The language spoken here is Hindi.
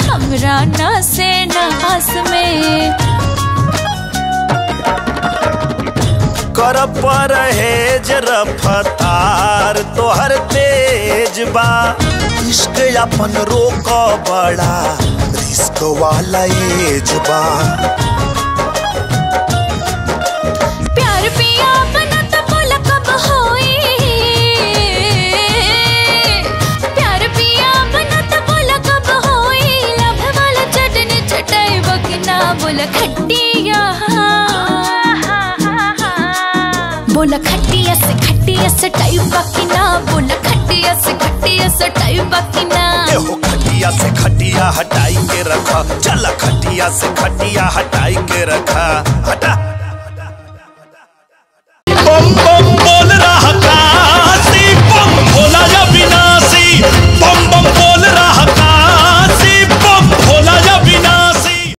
हमरा ना से नास में कर पर हेज रफतार तोहर तेज बा। इश्क अपन रोक बड़ा, रिस्क वाला एज बा। बोला खट्टिया बोला खट्टिया से खटिया से टाइप बाकी ना बोला खट्टिया से खट्टिया से टाइप बाकी ना हो खटिया से हटाई के रखा। चल खटिया से खटिया हटाई के रखा। हटा।